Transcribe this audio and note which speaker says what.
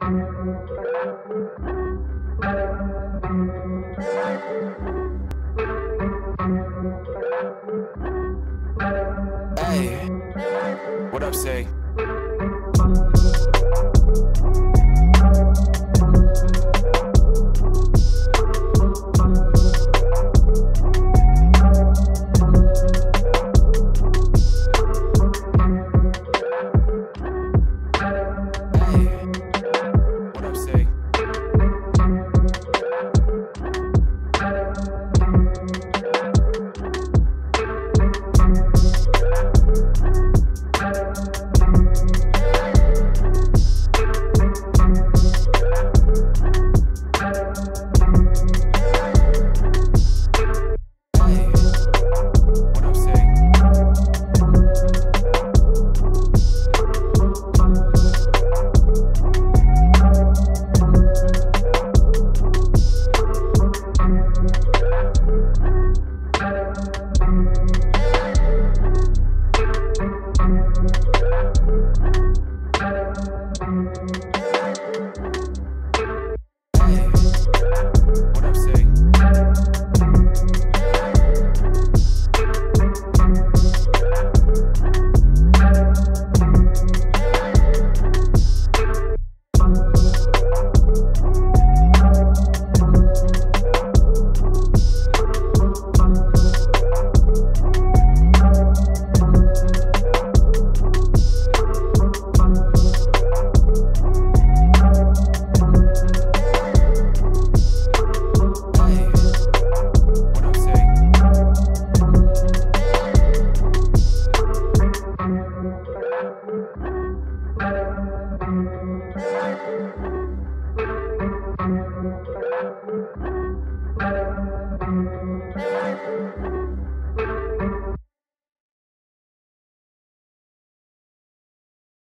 Speaker 1: Hey, what up, say?